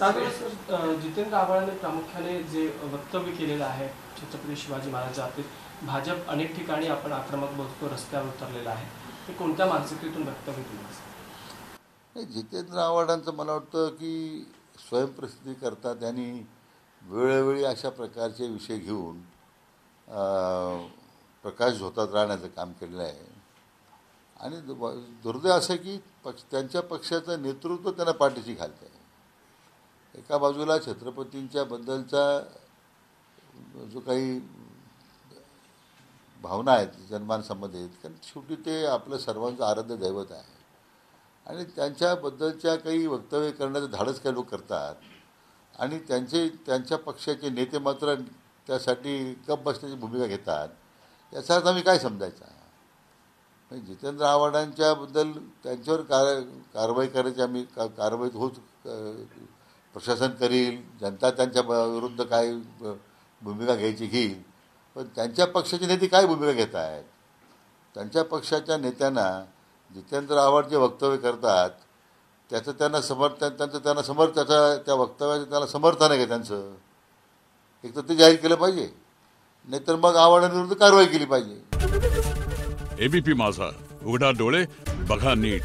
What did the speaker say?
जितेंद्र आव्हाडांनी प्रामुख्याने जे वक्तव्य केलेलं आहे छत्रपती शिवाजी महाराजांच्या भाजप अनेक ठिकाणी आपण आक्रमक बघतो रस्त्यावर उतरलेला आहे. ते कोणत्या मानसिकतेतून वक्तव्य केलं जितेंद्र आव्हाडांचं मला वाटतं की स्वयंप्रसिद्धी करता त्यांनी वेळोवेळी अशा प्रकारचे विषय घेऊन प्रकाश झोतात राहण्याचं काम केलेलं आहे. आणि दुर्दैव असं की पक्ष त्यांच्या पक्षाचं नेतृत्व त्यांना पाठीशी घालतं आहे एका बाजूला छत्रपतींच्या बद्दलचा जो काही भावना आहेत जनमानसामध्ये कारण शेवटी ते आपलं सर्वांचं आराध्य दैवत आहे. आणि त्यांच्याबद्दलच्या काही वक्तव्य करण्याचं धाडस काही लोक करतात. आणि त्यांचे त्यांच्या पक्षाचे नेते मात्र त्यासाठी गप बसण्याची भूमिका घेतात. याचा अर्थ आम्ही काय समजायचा? म्हणजे जितेंद्र आव्हाडांच्याबद्दल त्यांच्यावर कार कारवाई करायची आम्ही का कारवाई होत प्रशासन करील जनता त्यांच्या ब- विरुद्ध काय भूमिका घ्यायची घेईल पण त्यांच्या पक्षाचे नेते काय भूमिका घेत आहेत? त्यांच्या पक्षाच्या नेत्यांना जितेंद्र आव्हाड जे वक्तव्य करतात त्याचं त्यांना समर्थन त्यांचं त्यांना समर्थ त्याचा त्या वक्तव्याचं त्याला समर्थन आहे का त्यांचं? एक तर ते जाहीर केलं पाहिजे. नाहीतर मग आव्हाडांविरुद्ध कारवाई केली पाहिजे. एबीपी माझा उघडा डोळे बघा नीट.